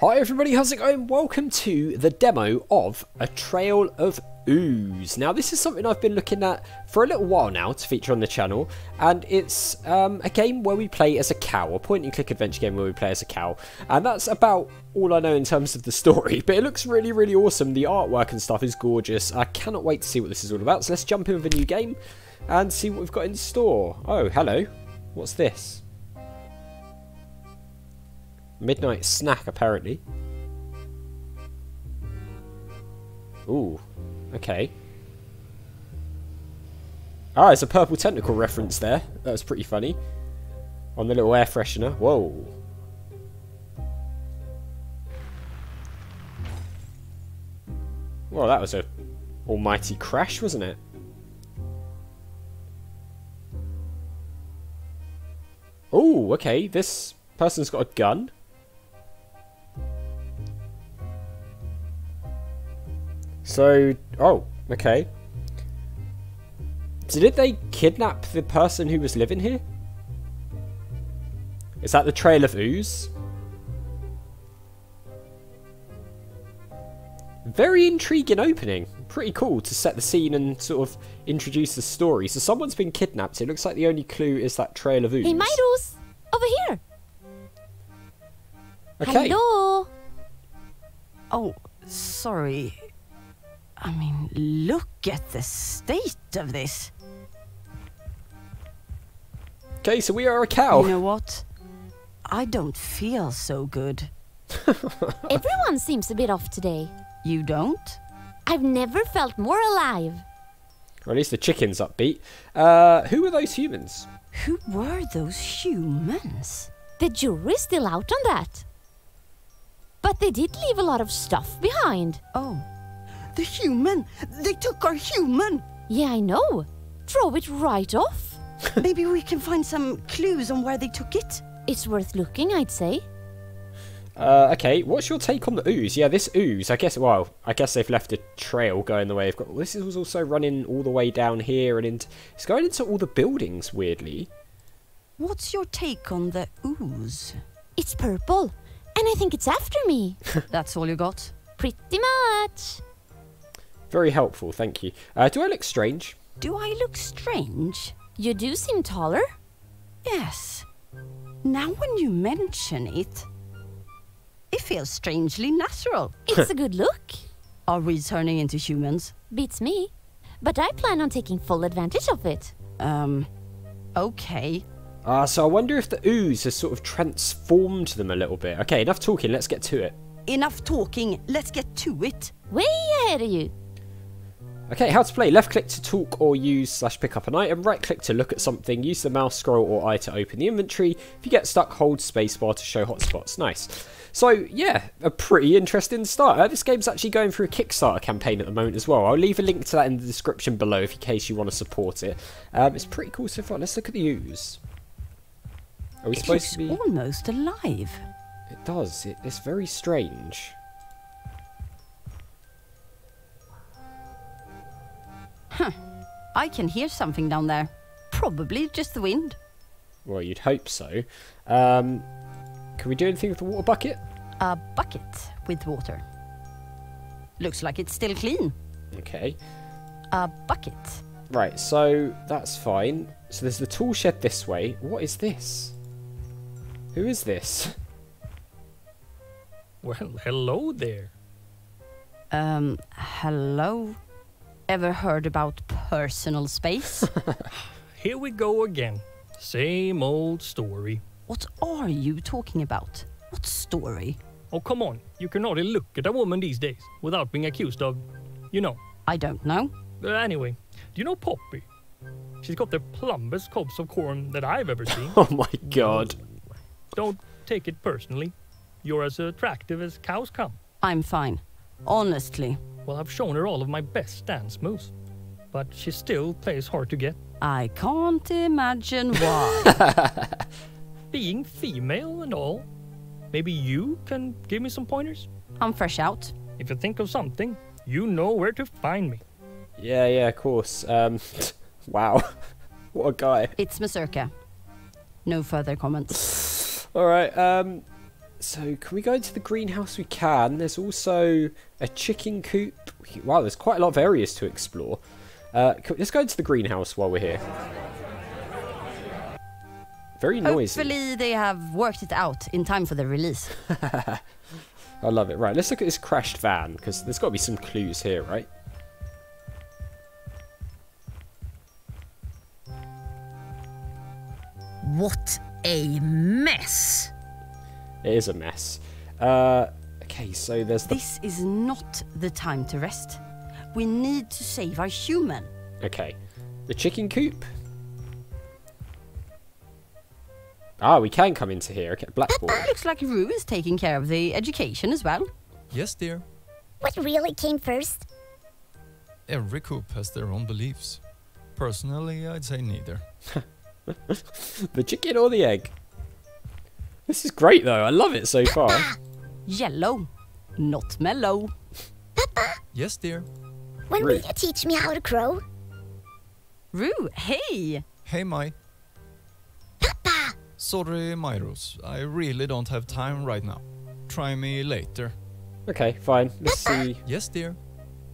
Hi everybody, how's it going? Welcome to the demo of A Trail of Ooze. Now this is something I've been looking at for a little while now to feature on the channel and it's um, a game where we play as a cow, a point and click adventure game where we play as a cow and that's about all I know in terms of the story but it looks really really awesome, the artwork and stuff is gorgeous, I cannot wait to see what this is all about so let's jump in with a new game and see what we've got in store. Oh hello, what's this? Midnight snack, apparently. Ooh, okay. Ah, there's a purple tentacle reference there. That was pretty funny. On the little air freshener. Whoa. Well, that was a almighty crash, wasn't it? Oh, okay. This person's got a gun. So, oh, okay. So did they kidnap the person who was living here? Is that the Trail of Ooze? Very intriguing opening. Pretty cool to set the scene and sort of introduce the story. So someone's been kidnapped. It looks like the only clue is that Trail of Ooze. Hey, Majros! Over here! Okay. Hello! Oh, sorry. I mean, look at the state of this. Okay, so we are a cow. You know what? I don't feel so good. Everyone seems a bit off today. You don't? I've never felt more alive. Or at least the chicken's upbeat. Uh, who were those humans? Who were those humans? The jury's still out on that. But they did leave a lot of stuff behind. Oh, the human! They took our human! Yeah, I know. Throw it right off. Maybe we can find some clues on where they took it? It's worth looking, I'd say. Uh, okay, what's your take on the ooze? Yeah, this ooze, I guess, well, I guess they've left a trail going the way they've got. This was also running all the way down here and into, it's going into all the buildings, weirdly. What's your take on the ooze? It's purple, and I think it's after me. That's all you got? Pretty much. Very helpful, thank you. Uh, do I look strange? Do I look strange? You do seem taller. Yes. Now when you mention it, it feels strangely natural. It's a good look. Are we turning into humans? Beats me. But I plan on taking full advantage of it. Um, okay. Ah, uh, so I wonder if the ooze has sort of transformed them a little bit. Okay, enough talking, let's get to it. Enough talking, let's get to it. Way ahead of you. Okay, how to play. Left click to talk or use slash pick up an item. Right click to look at something. Use the mouse scroll or I to open the inventory. If you get stuck, hold spacebar to show hotspots. Nice. So, yeah, a pretty interesting start. Uh, this game's actually going through a Kickstarter campaign at the moment as well. I'll leave a link to that in the description below if in case you want to support it. Um, it's pretty cool so far. Let's look at the ooze. Are we it supposed to be... almost alive. It does. It, it's very strange. Huh. I can hear something down there. Probably just the wind. Well, you'd hope so. Um, can we do anything with the water bucket? A bucket with water. Looks like it's still clean. Okay. A bucket. Right, so that's fine. So there's the tool shed this way. What is this? Who is this? Well, hello there. Um, hello? Ever heard about personal space? Here we go again. Same old story. What are you talking about? What story? Oh, come on. You can hardly look at a woman these days without being accused of, you know. I don't know. Uh, anyway, do you know Poppy? She's got the plumbest cobs of corn that I've ever seen. oh my god. Don't take it personally. You're as attractive as cows come. I'm fine. Honestly. Well, I've shown her all of my best dance moves. But she still plays hard to get. I can't imagine why. Being female and all. Maybe you can give me some pointers? I'm fresh out. If you think of something, you know where to find me. Yeah, yeah, of course. Um, wow. what a guy. It's Mazurka. No further comments. All right. Um, So can we go into the greenhouse? We can. There's also a chicken coop. Wow, there's quite a lot of areas to explore. Uh, co- let's go into the greenhouse while we're here. Very noisy. Hopefully they have worked it out in time for the release. I love it. Right, let's look at this crashed van because there's got to be some clues here, right? What a mess! It is a mess. Uh, okay, so there's the. This is not the time to rest. We need to save our human. Okay, the chicken coop. Ah, we can come into here. Okay, blackboard. Looks like Rue is taking care of the education as well. Yes, dear. What really came first? Every coop has their own beliefs. Personally, I'd say neither. the chicken or the egg? This is great though. I love it so far. Yellow, not mellow. Yes, dear. When Rue. will you teach me how to crow? Rue, hey! Hey, Mai. Sorry, Majros. I really don't have time right now. Try me later. Okay, fine. Let's see. Yes, dear.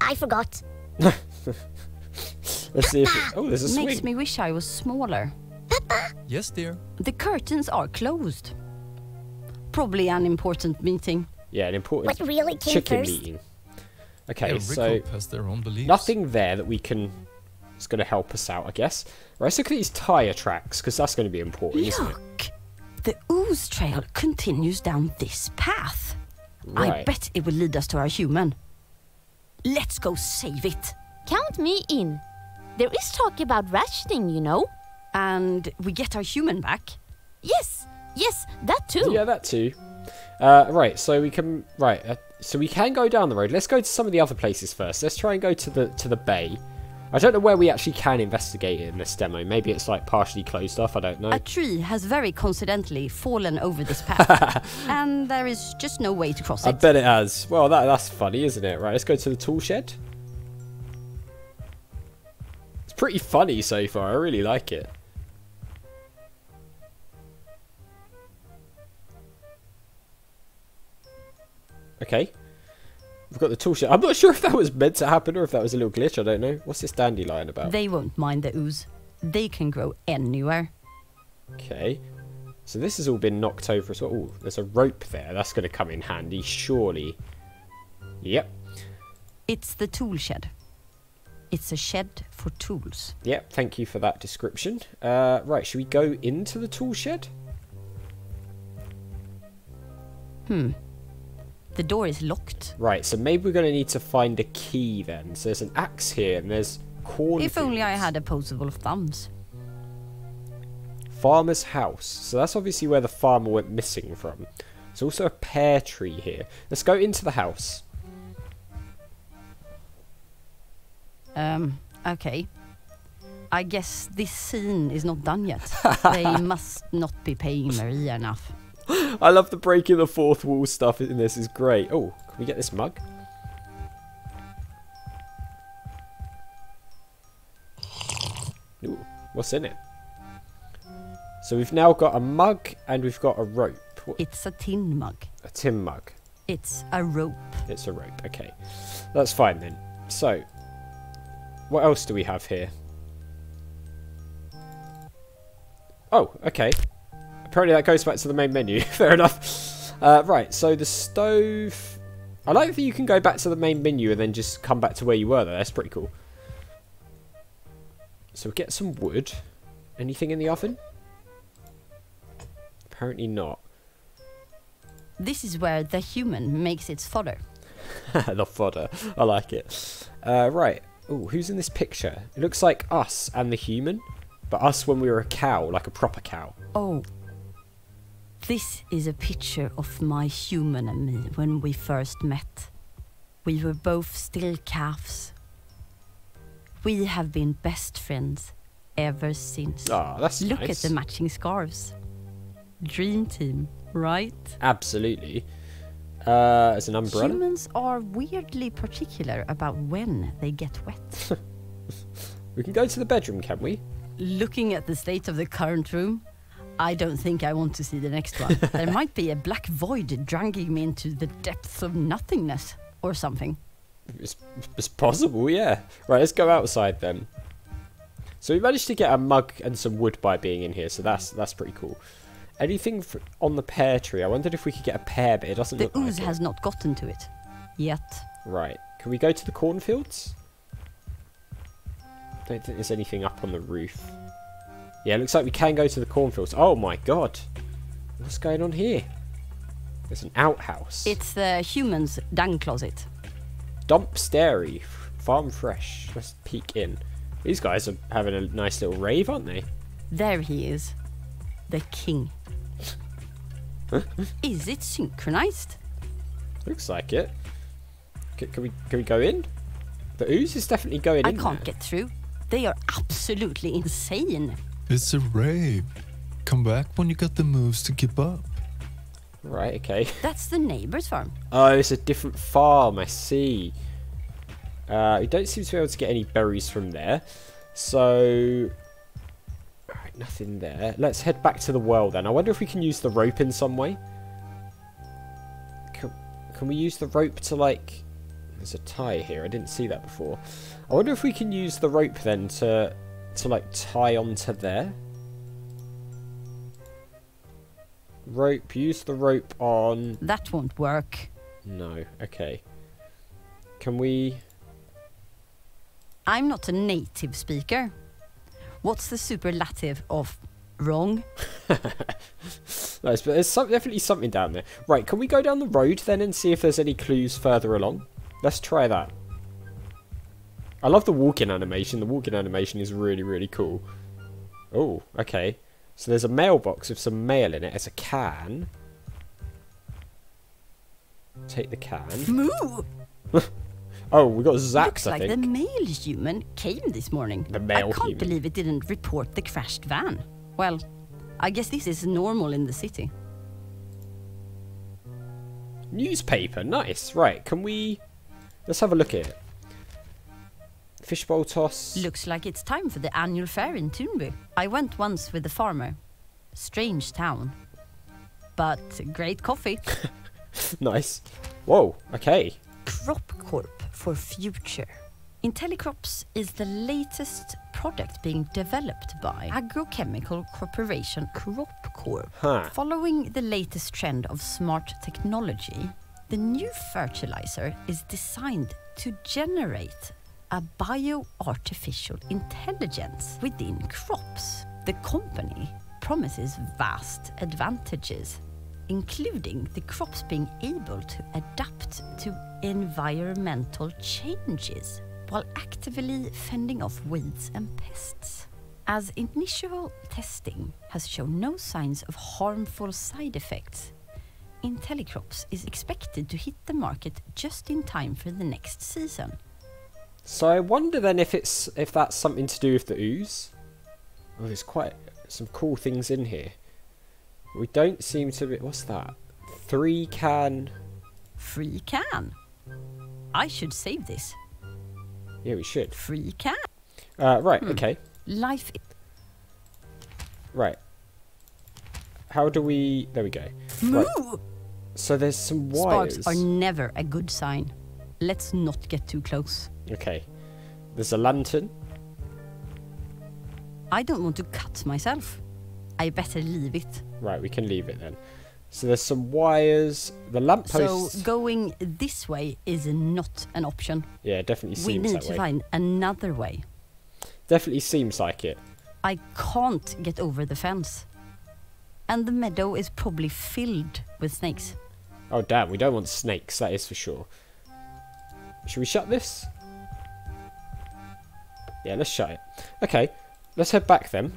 I forgot. Let's see if. It, oh, there's a swing. Makes me wish I was smaller. Yes, dear. The curtains are closed. Probably an important meeting. Yeah, an important What really came chicken first? meeting. Okay, Every so has their own beliefs. nothing there that we can. It's going to help us out, I guess. Right, let's look at these tire tracks because that's going to be important, isn't it? Look! The ooze trail continues down this path. Right. I bet it will lead us to our human. Let's go save it. Count me in. There is talk about rationing, you know. And we get our human back. Yes, yes, that too. Yeah, that too. Uh, right, so we can right, uh, so we can go down the road. Let's go to some of the other places first. Let's try and go to the to the bay. I don't know where we actually can investigate it in this demo. Maybe it's like partially closed off. I don't know. A tree has very coincidentally fallen over this path, and there is just no way to cross I it. I bet it has. Well, that that's funny, isn't it? Right, let's go to the tool shed. It's pretty funny so far. I really like it. Okay. We've got the tool shed. I'm not sure if that was meant to happen or if that was a little glitch. I don't know. What's this dandelion about? They won't mind the ooze. They can grow anywhere. Okay. So this has all been knocked over as well. Ooh, there's a rope there. That's going to come in handy, surely. Yep. It's the tool shed. It's a shed for tools. Yep, thank you for that description. Uh, right, should we go into the tool shed? Hmm. The door is locked. Right, so maybe we're going to need to find a key then. So there's an axe here and there's corn. If only I had a opposable thumbs. Farmer's house. So that's obviously where the farmer went missing from. There's also a pear tree here. Let's go into the house. Um, okay. I guess this scene is not done yet. they must not be paying Maria enough. I love the breaking the fourth wall stuff in this is great. Oh, can we get this mug? Ooh, what's in it? So we've now got a mug and we've got a rope. It's a tin mug. A tin mug. It's a rope. It's a rope. Okay, that's fine then. So, what else do we have here? Oh, okay. Apparently that goes back to the main menu. Fair enough. Uh, right, so the stove. I like that you can go back to the main menu and then just come back to where you were. Though that's pretty cool. So get some wood. Anything in the oven? Apparently not. This is where the human makes its fodder. the fodder. I like it. Uh, right. Ooh, who's in this picture? It looks like us and the human, but us when we were a cow, like a proper cow. Oh. This is a picture of my human and me when we first met. We were both still calves. We have been best friends ever since. Ah, that's Look nice. at the matching scarves. Dream team, right? Absolutely. Uh, as an umbrella. Humans are weirdly particular about when they get wet. We can go to the bedroom, can we? Looking at the state of the current room, I don't think I want to see the next one. there might be a black void dragging me into the depths of nothingness or something. It's, it's possible, yeah. Right, let's go outside then. So we managed to get a mug and some wood by being in here, so that's that's pretty cool. Anything f on the pear tree? I wondered if we could get a pear, but it doesn't The look ooze like it. has not gotten to it yet. Right, can we go to the cornfields? I don't think there's anything up on the roof. Yeah, it looks like we can go to the cornfields. Oh my god, what's going on here? There's an outhouse. It's the human's dung closet. Dumps Dairy, farm fresh. Let's peek in. These guys are having a nice little rave, aren't they? There he is. The king. is it synchronized? Looks like it. C- can we can we go in? The ooze is definitely going I in. I can't there. get through. They are absolutely insane. It's a rave. Come back when you got the moves to keep up. Right. Okay. That's the neighbor's farm. Oh, it's a different farm. I see. Uh, we don't seem to be able to get any berries from there, so Alright, nothing there. Let's head back to the well then. I wonder if we can use the rope in some way. Can, can we use the rope to like? There's a tie here. I didn't see that before. I wonder if we can use the rope then to to like tie onto there. Rope. Use the rope on. That won't work. No. Okay. Can we? I'm not a native speaker. What's the superlative of wrong? Nice, but there's some, definitely something down there. Right, can we go down the road then and see if there's any clues further along? Let's try that. I love the walking animation. The walking animation is really, really cool. Oh, okay. So there's a mailbox with some mail in it. It's a can. Take the can. Moo! Oh, we got Zax, Looks I like the mail human came this morning. The mail I can't human. believe it didn't report the crashed van. Well, I guess this is normal in the city. Newspaper, nice. Right, can we... Let's have a look at it. Fishbowl toss. Looks like it's time for the annual fair in Thunby. I went once with the farmer. Strange town. But great coffee. Nice. Whoa, okay. Crop Corp for future. Intellicrops is the latest product being developed by agrochemical corporation Crop Corp. Huh. Following the latest trend of smart technology, the new fertilizer is designed to generate a bio-artificial intelligence within crops. The company promises vast advantages, including the crops being able to adapt to environmental changes while actively fending off weeds and pests. As initial testing has shown no signs of harmful side effects, Intellicrops is expected to hit the market just in time for the next season. So I wonder then if it's if that's something to do with the ooze. Oh, there's quite some cool things in here. We don't seem to be. What's that? Three can. Free can. I should save this. Yeah, we should. Free can. Uh, right. Hmm. Okay. Life Right. How do we? There we go. Right. So there's some wires. Sparks are never a good sign. Let's not get too close. okay. There's a lantern. I don't want to cut myself. I better leave it. Right. We can leave it then. So there's some wires. The lamppost. So going this way is not an option. yeah, definitely We seems need to way. find another way. Definitely seems like it. I can't get over the fence. And the meadow is probably filled with snakes. Oh damn, we don't want snakes, that is for sure. Should we shut this? Yeah, let's shut it. Okay, let's head back then.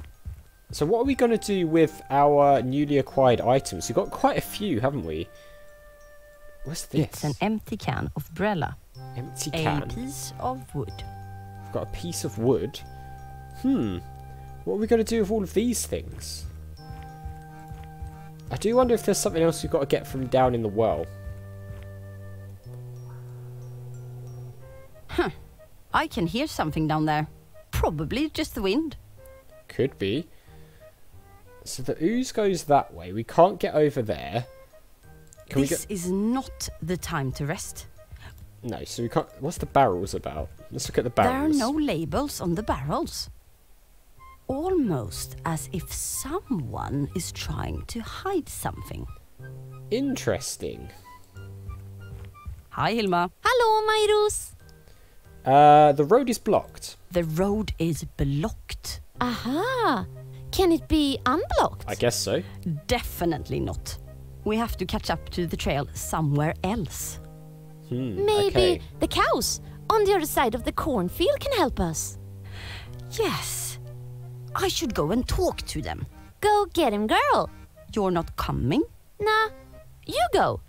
So what are we going to do with our newly acquired items? We've got quite a few, haven't we? What's this? It's an empty can of Brella, Empty can? a piece of wood. We've got a piece of wood. Hmm. What are we going to do with all of these things? I do wonder if there's something else we've got to get from down in the well. I can hear something down there. Probably just the wind. Could be. So the ooze goes that way. We can't get over there. Can we this get... is not the time to rest. No, so we can't... What's the barrels about? Let's look at the barrels. There are no labels on the barrels. Almost as if someone is trying to hide something. Interesting. Hi, Hilma. Hello, Majros. Uh, the road is blocked. The road is blocked. Aha. Can it be unblocked? I guess so. Definitely not. We have to catch up to the trail somewhere else. Hmm, Maybe okay. the cows on the other side of the cornfield can help us. Yes. I should go and talk to them. Go get him, girl. You're not coming? Nah, you go.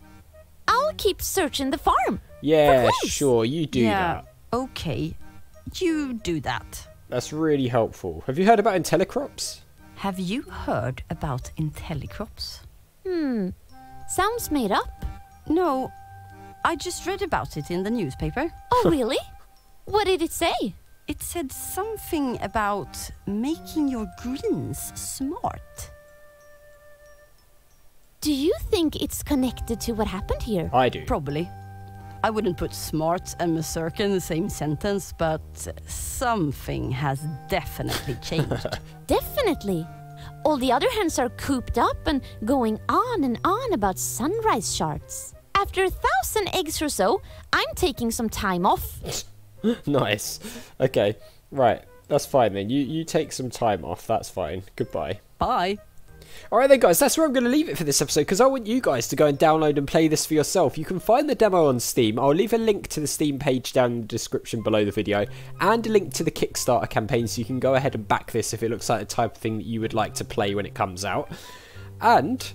I'll keep searching the farm. Yeah, sure, you do yeah. that. Okay. You do that. That's really helpful. Have you heard about Intellicrops? Have you heard about IntelliCrops? Hmm. Sounds made up. No. I just read about it in the newspaper. Oh, really? what did it say? It said something about making your greens smart. Do you think it's connected to what happened here? I do. Probably. I wouldn't put smart and Mazurka in the same sentence, but something has definitely changed. Definitely. All the other hens are cooped up and going on and on about sunrise charts. After a thousand eggs or so, I'm taking some time off. nice. Okay, right. That's fine then. You you take some time off. That's fine. Goodbye. Bye. Alright then guys, that's where I'm going to leave it for this episode because I want you guys to go and download and play this for yourself. You can find the demo on Steam. I'll leave a link to the Steam page down in the description below the video and a link to the Kickstarter campaign so you can go ahead and back this if it looks like the type of thing that you would like to play when it comes out. And,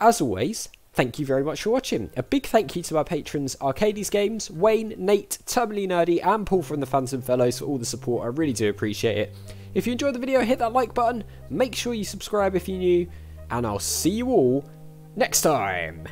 as always, thank you very much for watching. A big thank you to my patrons Arcades Games, Wayne, Nate, Terminally Nerdy and Paul from the Phantom Fellows for all the support. I really do appreciate it. If you enjoyed the video, hit that like button, make sure you subscribe if you're new, and I'll see you all next time.